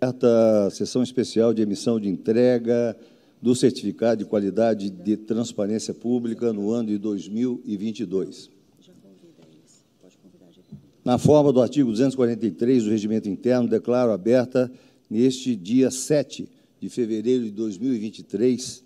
Esta sessão especial de emissão de entrega do certificado de qualidade de transparência pública no ano de 2022. Na forma do artigo 243 do Regimento Interno, declaro aberta neste dia 7 de fevereiro de 2023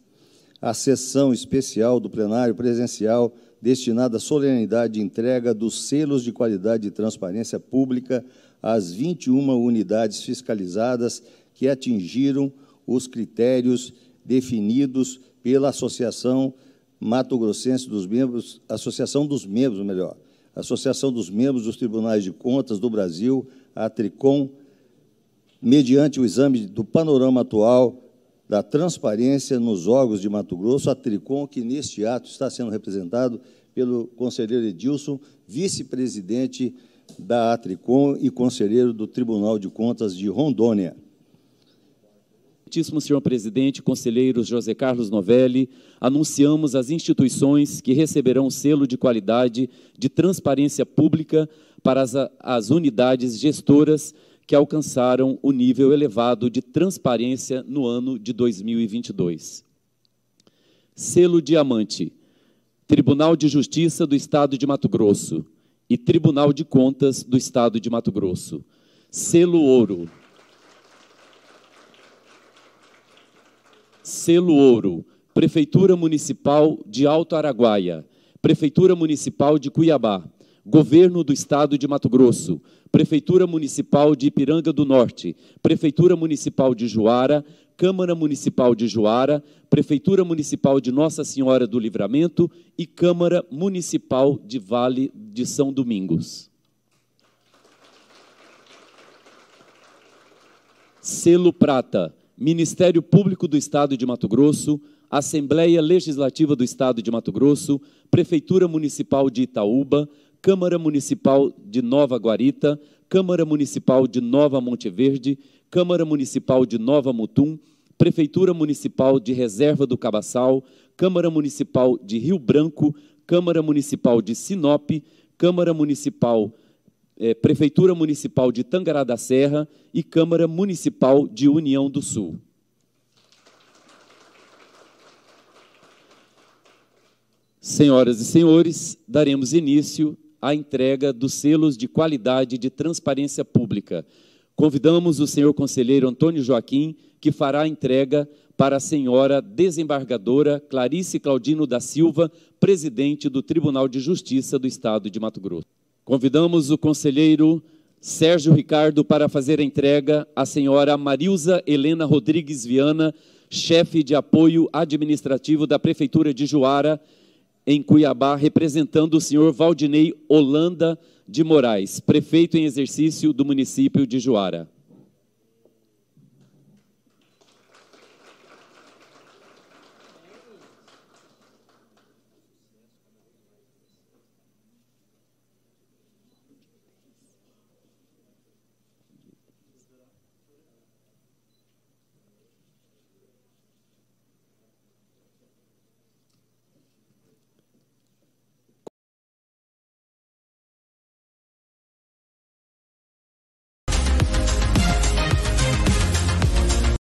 a sessão especial do plenário presencial destinada à solenidade de entrega dos selos de qualidade e transparência pública às 21 unidades fiscalizadas que atingiram os critérios definidos pela Associação Mato Grossense dos Membros, Associação dos Membros, melhor, Associação dos Membros dos Tribunais de Contas do Brasil, a TRICOM, mediante o exame do panorama atual da transparência nos órgãos de Mato Grosso, a TRICOM, que neste ato está sendo representado pelo conselheiro Edilson, vice-presidente da Atricom e conselheiro do Tribunal de Contas de Rondônia. Excelentíssimo senhor presidente, conselheiros José Carlos Novelli, anunciamos as instituições que receberão selo de qualidade de transparência pública para as, as unidades gestoras que alcançaram o nível elevado de transparência no ano de 2022. Selo Diamante, Tribunal de Justiça do Estado de Mato Grosso e Tribunal de Contas do Estado de Mato Grosso. Selo Ouro. Selo Ouro, Prefeitura Municipal de Alto Araguaia, Prefeitura Municipal de Cuiabá, Governo do Estado de Mato Grosso, Prefeitura Municipal de Ipiranga do Norte, Prefeitura Municipal de Juara, Câmara Municipal de Juara, Prefeitura Municipal de Nossa Senhora do Livramento e Câmara Municipal de Vale de São Domingos. Selo Prata, Ministério Público do Estado de Mato Grosso, Assembleia Legislativa do Estado de Mato Grosso, Prefeitura Municipal de Itaúba, Câmara Municipal de Nova Guarita, Câmara Municipal de Nova Monte Verde, Câmara Municipal de Nova Mutum, Prefeitura Municipal de Reserva do Cabaçal, Câmara Municipal de Rio Branco, Câmara Municipal de Sinop, Câmara Municipal, eh, Prefeitura Municipal de Tangará da Serra e Câmara Municipal de União do Sul. Senhoras e senhores, daremos início à entrega dos selos de qualidade de transparência pública. Convidamos o senhor conselheiro Antônio Joaquim que fará a entrega para a senhora desembargadora Clarice Claudino da Silva, presidente do Tribunal de Justiça do Estado de Mato Grosso. Convidamos o conselheiro Sérgio Ricardo para fazer a entrega à senhora Marilza Helena Rodrigues Viana, chefe de apoio administrativo da Prefeitura de Juara, em Cuiabá, representando o senhor Valdinei Holanda de Moraes, prefeito em exercício do município de Juara.